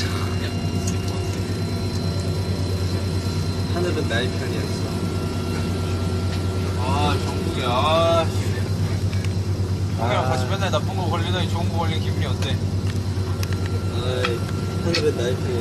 떨어져. 하늘은 나의 편이었어. 아 정국이 아 형이랑 같이 아. 맨날 나쁜 거 걸리더니 좋은 거 걸린 기분이 어때? 아이, 하늘은 나의 편이야.